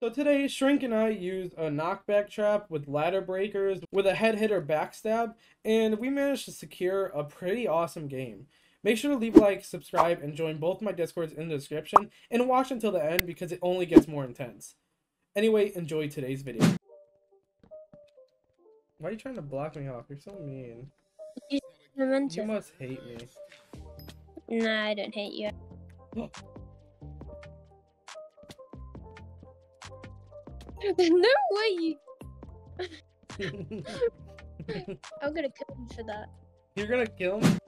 So today, Shrink and I used a knockback trap with ladder breakers with a head hitter backstab, and we managed to secure a pretty awesome game. Make sure to leave a like, subscribe, and join both my discords in the description, and watch until the end because it only gets more intense. Anyway, enjoy today's video. Why are you trying to block me off? You're so mean. You must hate me. Nah, I don't hate you. There's no way. I'm gonna kill him for that. You're gonna kill him?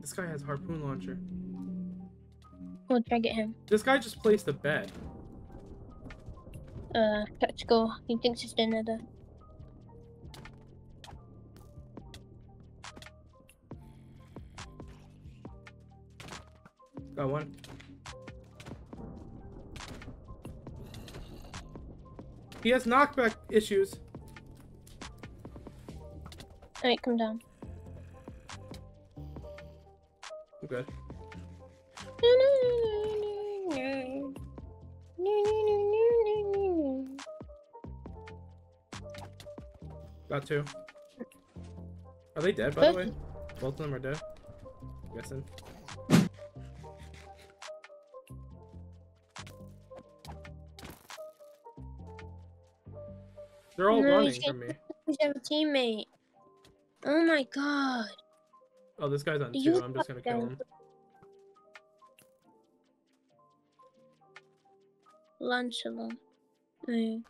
This guy has harpoon launcher. We'll try get him. This guy just placed a bet. Uh, tactical. He thinks it's the nether. Got one. He has knockback issues. Alright, come down. I'm good. Got two. Are they dead, by the way? Both of them are dead. I'm guessing. They're all No, running from me. We have a teammate. Oh my god. Oh, this guy's on You two. I'm just gonna kill him. Lancelot. Mm.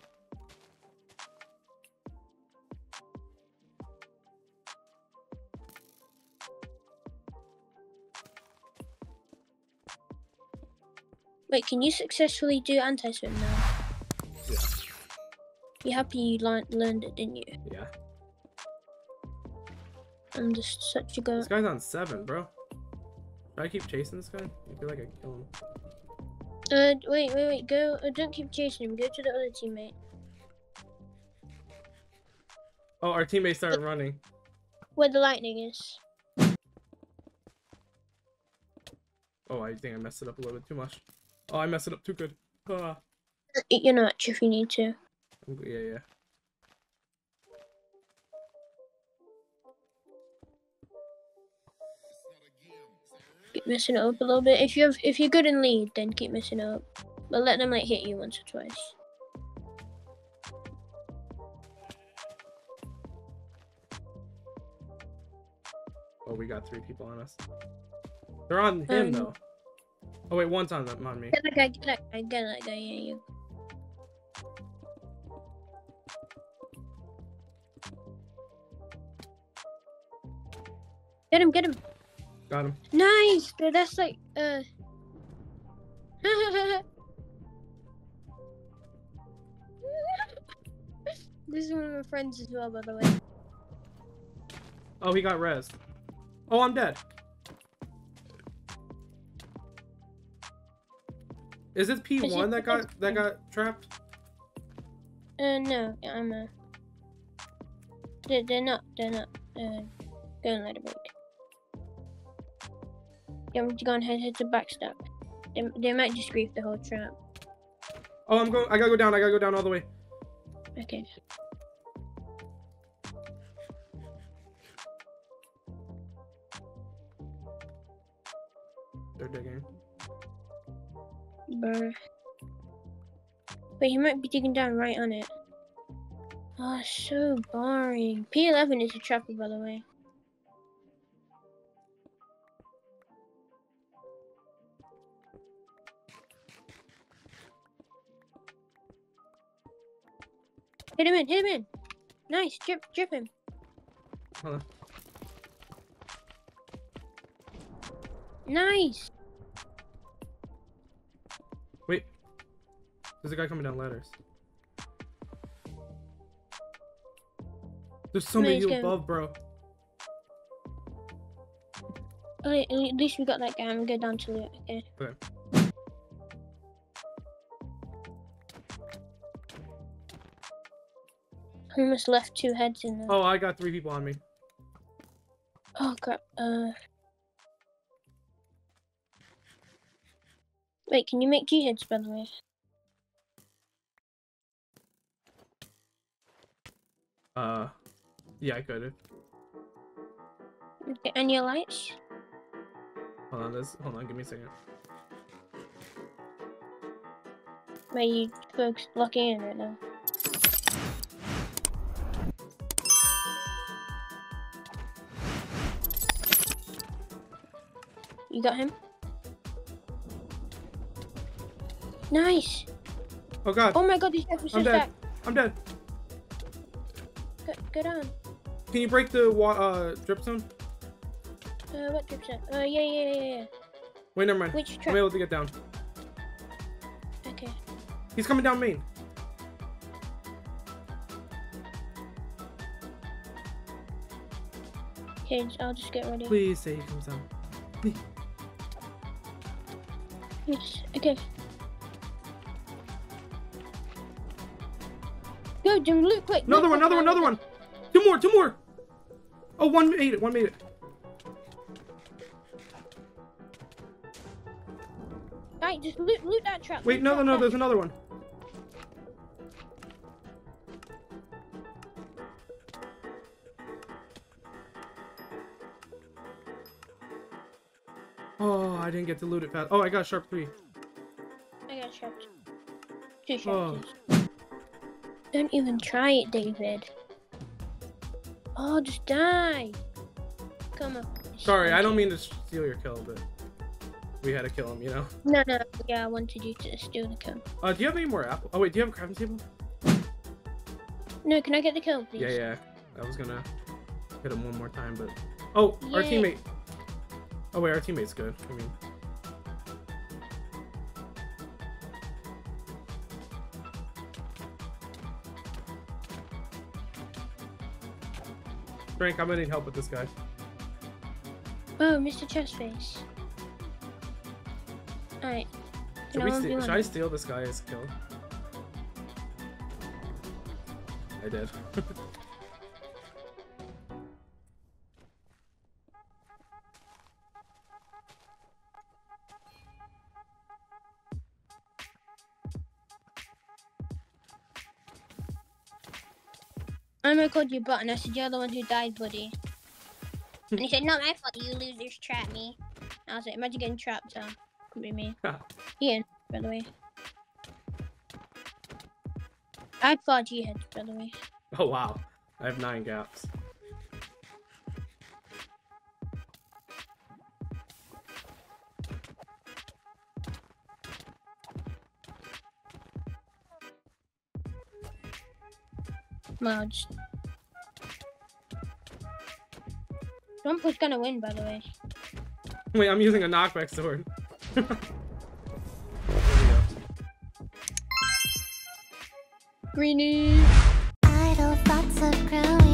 Wait, can you successfully do anti-swim now? Yeah. You happy you learned, it, didn't you? Yeah. I'm just such a go. This guy's on seven, bro. Should I keep chasing this guy? I feel like I kill him. Uh, wait, wait, wait. Go. Uh, don't keep chasing him. Go to the other teammate. Oh, our teammates started running. Where the lightning is. Oh, I think I messed it up a little bit too much. Oh, I messed it up too good. Ah. Eat your notch if you need to. Yeah, yeah. Keep messing it up a little bit. If you're if you're good in lead, then keep messing up. But let them like hit you once or twice. Oh, we got three people on us. They're on him Um, though. Oh wait, one's on them, on me. Get guy. Get guy. Get that guy. Yeah, you. Get him. Get him. Got him. Nice. Bro, That's like uh. this is one of my friends as well, by the way. Oh, he got res. Oh, I'm dead. Is it P1 that got that got trapped? Uh, no, I'm uh. They're, they're not. They're not. Uh, going let it break. Yeah, I'm going head head to backstab. They, they might just grief the whole trap. Oh, I'm going. I gotta go down. I gotta go down all the way. Okay. They're digging. Mm. Burr. But he might be digging down right on it. Oh, so boring. P11 is a trapper, by the way. Hit him in, hit him in. Nice, drip, drip him. On. Nice. Wait. There's a guy coming down ladders. There's somebody Nice you above, bro. Okay, at least we got that guy. I'm gonna go down to loot. Okay. Okay. I almost left two heads in there. Oh, I got three people on me. Oh crap. Uh. Wait, can you make G heads by the way? Uh, yeah, I could. Okay, and your lights? Hold on, this. Hold on, give me a second. Where you folks locking in right now? You got him? Nice! Oh God, Oh my god, these guys I'm dead. I'm dead. Go, go down. Can you break the uh drip zone? Uh, what trip set? Uh, yeah, yeah, yeah, yeah. Wait, never mind. Which I'm able to get down. Okay. He's coming down main. Okay, I'll just get ready. Please say he comes down. Yes. Okay. Go, Jim, loot quick. Another loot one, quick, another one, another one. Two more, two more. Oh, one made it. One made it. quick. Right, just loot, loot that trap. Wait, no, no, no. There's another one. Oh, I didn't get to loot it fast. Oh, I got sharp three. I got trapped. Two Oh. traps. Don't even try it, David. Oh, just die. Come on. Sorry, I don't mean to steal your kill, but we had to kill him, you know. No, no. Yeah, I wanted you to steal the kill. Uh, do you have any more apple? Oh wait, do you have a crafting table? No, can I get the kill, please? Yeah, yeah. I was gonna hit him one more time, but oh, our teammate. Oh wait, our teammate's good. I mean, Frank, I'm gonna need help with this guy. Oh, Mr. Chestface. Alright. Should, Can we I steal, should? I steal this guy's kill? I did. I'm gonna call you button. I said you're the one who died, buddy. and he said, "Not my fault. You losers trapped me." I was like, "Imagine getting trapped." So could be me. Ian, by the way. I had four G heads, by the way. oh wow, I have nine gaps. Well, just. Trump was gonna win, by the way. Wait, I'm using a knockback sword. There. Greenie. Idle thoughts of growing